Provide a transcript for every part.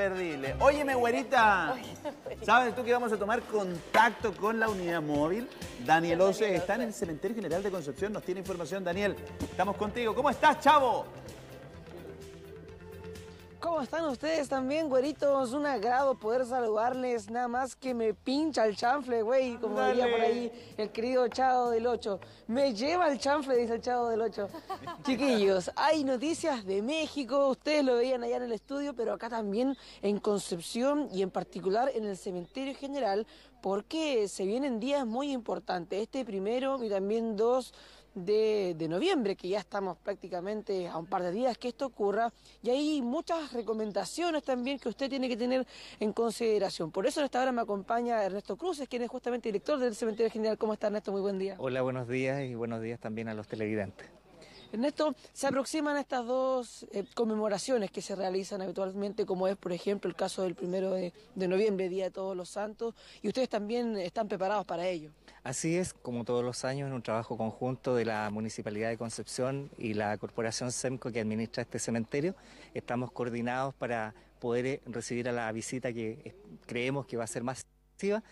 Imperdible. Óyeme, güerita. ¿Sabes tú que vamos a tomar contacto con la unidad móvil? Daniel Ose está en el Cementerio General de Concepción. Nos tiene información, Daniel. Estamos contigo. ¿Cómo estás, chavo? ¿Cómo están ustedes también, güeritos? Un agrado poder saludarles. Nada más que me pincha el chanfle, güey. Como diría por ahí el querido Chavo del 8. Me lleva el chanfle, dice el Chavo del 8. Chiquillos, hay noticias de México. Ustedes lo veían allá en el estudio, pero acá también en Concepción y en particular en el Cementerio General, porque se vienen días muy importantes. Este primero y también dos de, noviembre, que ya estamos prácticamente a un par de días que esto ocurra, y hay muchas recomendaciones también que usted tiene que tener en consideración. Por eso en esta hora me acompaña Ernesto Cruces, quien es justamente director del Cementerio General. ¿Cómo está Ernesto? Muy buen día. Hola, buenos días y buenos días también a los televidentes. Ernesto, se aproximan estas dos eh, conmemoraciones que se realizan habitualmente, como es, por ejemplo, el caso del primero de, noviembre, Día de Todos los Santos, y ustedes también están preparados para ello. Así es, como todos los años, en un trabajo conjunto de la Municipalidad de Concepción y la Corporación SEMCO que administra este cementerio, estamos coordinados para poder eh, recibir a la visita que creemos que va a ser masiva.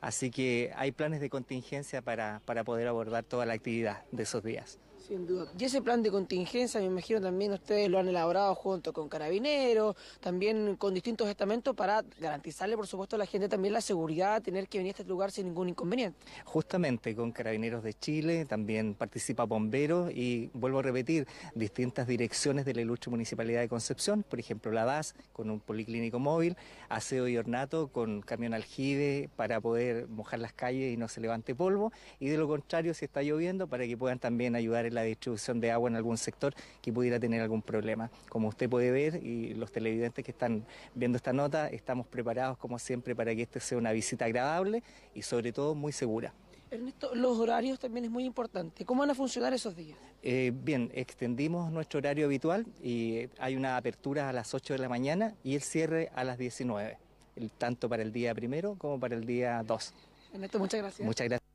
Así que hay planes de contingencia para poder abordar toda la actividad de esos días. Sin duda. Y ese plan de contingencia, me imagino también ustedes lo han elaborado junto con carabineros, también con distintos estamentos para garantizarle, por supuesto, a la gente también la seguridad tener que venir a este lugar sin ningún inconveniente. Justamente con carabineros de Chile, también participa bomberos y vuelvo a repetir, distintas direcciones de la ilustre Municipalidad de Concepción, por ejemplo la DAS con un policlínico móvil, aseo y ornato con camión aljibe para poder mojar las calles y no se levante polvo y de lo contrario si está lloviendo para que puedan también ayudar en la distribución de agua en algún sector que pudiera tener algún problema. Como usted puede ver y los televidentes que están viendo esta nota, estamos preparados como siempre para que este sea una visita agradable y sobre todo muy segura. Ernesto, los horarios también es muy importante. ¿Cómo van a funcionar esos días? Eh, bien, extendimos nuestro horario habitual y hay una apertura a las 8 de la mañana y el cierre a las 19, tanto para el día primero como para el día 2. Ernesto, muchas gracias. Muchas gracias.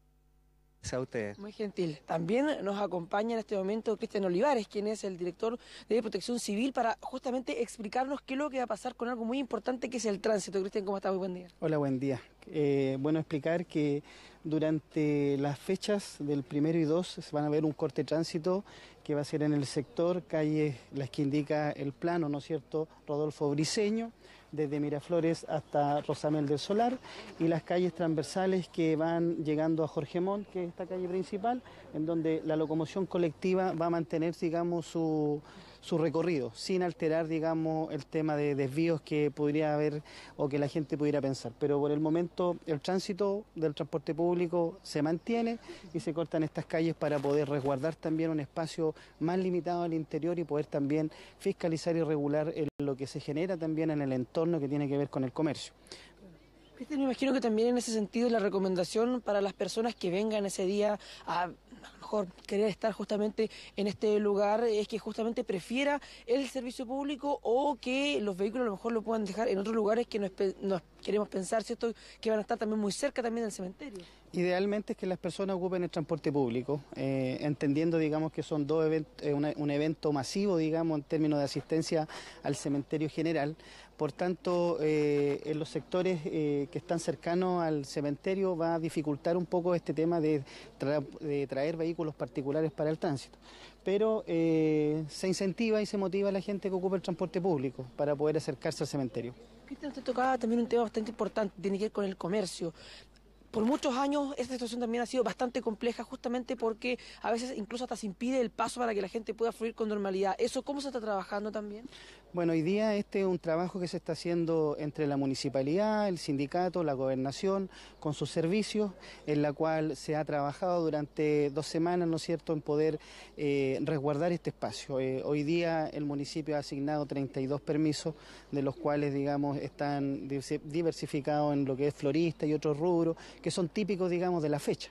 A ustedes. Muy gentil. También nos acompaña en este momento Cristian Olivares, quien es el director de Protección Civil, para justamente explicarnos qué es lo que va a pasar con algo muy importante que es el tránsito. Cristian, ¿cómo está? Muy buen día. Hola, buen día. Eh, bueno, explicar que durante las fechas del primero y dos se van a ver un corte de tránsito que va a ser en el sector, calle, las que indica el plano, ¿no es cierto?, Rodolfo Briceño desde Miraflores hasta Rosamel del Solar, y las calles transversales que van llegando a Jorge Montt, que es esta calle principal, en donde la locomoción colectiva va a mantener, digamos, su, su recorrido, sin alterar, digamos, el tema de desvíos que podría haber o que la gente pudiera pensar. Pero por el momento el tránsito del transporte público se mantiene y se cortan estas calles para poder resguardar también un espacio más limitado al interior y poder también fiscalizar y regular lo que se genera también en el entorno que tiene que ver con el comercio. me imagino que también en ese sentido la recomendación para las personas que vengan ese día a querer estar justamente en este lugar es que justamente prefiera el servicio público o que los vehículos a lo mejor lo puedan dejar en otros lugares que nos, queremos pensar, ¿cierto? Que van a estar también muy cerca también del cementerio. Idealmente es que las personas ocupen el transporte público, eh, entendiendo, digamos, que son dos eh, un evento masivo, digamos, en términos de asistencia al cementerio general. Por tanto, eh, en los sectores que están cercanos al cementerio va a dificultar un poco este tema de, traer vehículos particulares para el tránsito. Pero se incentiva y se motiva a la gente que ocupe el transporte público para poder acercarse al cementerio. Cristian, te tocaba también un tema bastante importante, tiene que ver con el comercio por muchos años esta situación también ha sido bastante compleja justamente porque a veces incluso hasta se impide el paso para que la gente pueda fluir con normalidad. ¿Eso cómo se está trabajando también? Bueno, hoy día este es un trabajo que se está haciendo entre la municipalidad, el sindicato, la gobernación, con sus servicios, en la cual se ha trabajado durante dos semanas, ¿no es cierto?, en poder eh, resguardar este espacio. Eh, hoy día el municipio ha asignado 32 permisos, de los cuales, digamos, están diversificados en lo que es florista y otros rubros, que son típicos, digamos, de la fecha.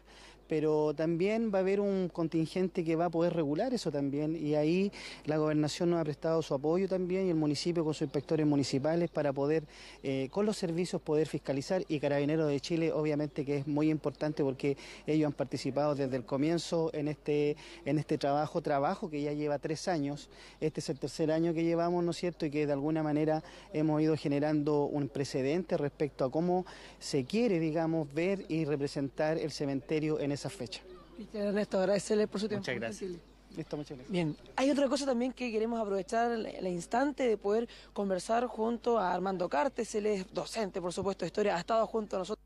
Pero también va a haber un contingente que va a poder regular eso también y ahí la gobernación nos ha prestado su apoyo también y el municipio con sus inspectores municipales para poder eh, con los servicios poder fiscalizar y Carabineros de Chile obviamente que es muy importante porque ellos han participado desde el comienzo en este, en este trabajo, trabajo que ya lleva tres años, este es el tercer año que llevamos, ¿no es cierto? Y que de alguna manera hemos ido generando un precedente respecto a cómo se quiere, digamos, ver y representar el cementerio en esa fecha. Ernesto, agradecerle por su tiempo. Muchas gracias. Listo, muchas gracias. Bien, hay otra cosa también que queremos aprovechar el instante de poder conversar junto a Armando Cartes, él es docente, por supuesto, de historia, ha estado junto a nosotros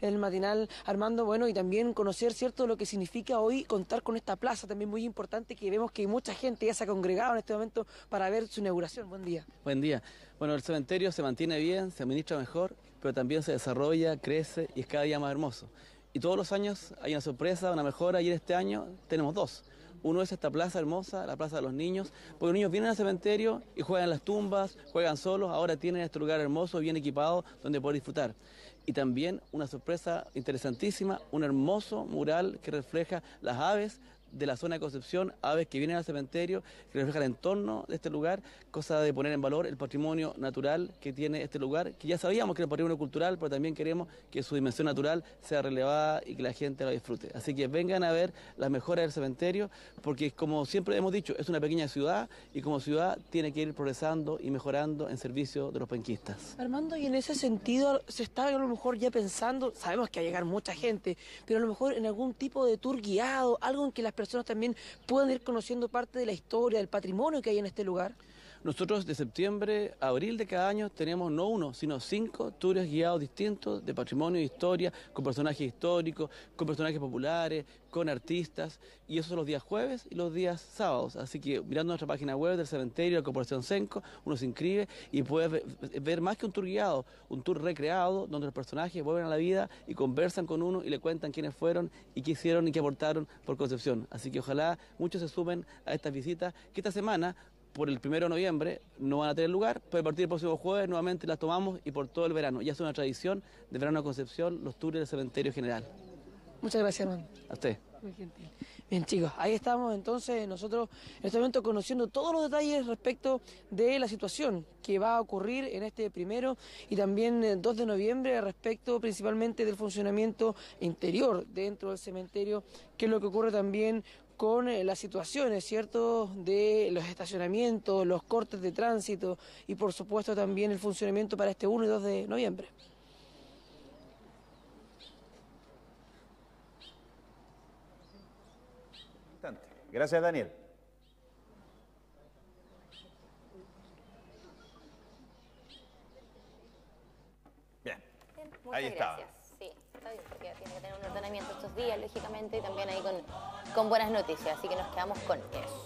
en el matinal Armando, bueno, y también conocer, ¿cierto?, lo que significa hoy contar con esta plaza, también muy importante, que vemos que mucha gente ya se ha congregado en este momento para ver su inauguración. Buen día. Buen día. Bueno, el cementerio se mantiene bien, se administra mejor, pero también se desarrolla, crece y es cada día más hermoso. Y todos los años hay una sorpresa, una mejora, y en este año tenemos dos. Uno es esta plaza hermosa, la plaza de los niños, porque los niños vienen al cementerio y juegan en las tumbas, juegan solos, ahora tienen este lugar hermoso, bien equipado, donde poder disfrutar. Y también una sorpresa interesantísima, un hermoso mural que refleja las aves de la zona de Concepción, aves que vienen al cementerio, que reflejan el entorno de este lugar, cosa de poner en valor el patrimonio natural que tiene este lugar, que ya sabíamos que era patrimonio cultural, pero también queremos que su dimensión natural sea relevada y que la gente la disfrute. Así que vengan a ver las mejoras del cementerio, porque como siempre hemos dicho, es una pequeña ciudad y como ciudad tiene que ir progresando y mejorando en servicio de los penquistas. Armando, y en ese sentido se está a lo mejor ya pensando, sabemos que va a llegar mucha gente, pero a lo mejor en algún tipo de tour guiado, algo en que las personas también puedan ir conociendo parte de la historia, del patrimonio que hay en este lugar? Nosotros de septiembre a abril de cada año tenemos no uno, sino cinco tours guiados distintos de patrimonio e historia, con personajes históricos, con personajes populares, con artistas, y eso son los días jueves y los días sábados. Así que mirando nuestra página web del cementerio, la Corporación Senco, uno se inscribe y puede ver, más que un tour guiado, un tour recreado, donde los personajes vuelven a la vida y conversan con uno y le cuentan quiénes fueron y qué hicieron y qué aportaron por Concepción. Así que ojalá muchos se sumen a estas visitas, que esta semana por el primero de noviembre no van a tener lugar, pero a partir del próximo jueves nuevamente las tomamos y por todo el verano. Ya es una tradición de verano a Concepción, los tours del cementerio general. Muchas gracias, hermano. A usted. Muy gentil. Bien, chicos, ahí estamos entonces nosotros en este momento conociendo todos los detalles respecto de la situación que va a ocurrir en este primero y también el 2 de noviembre respecto principalmente del funcionamiento interior dentro del cementerio, que es lo que ocurre también con eh, las situaciones, ¿cierto?, de los estacionamientos, los cortes de tránsito y por supuesto también el funcionamiento para este 1 y 2 de noviembre. Gracias, Daniel. Bien. Muchas Ahí está. gracias. Sí, está bien, porque tiene que tener un ordenamiento estos días, lógicamente, y también ahí con, con buenas noticias, así que nos quedamos con eso.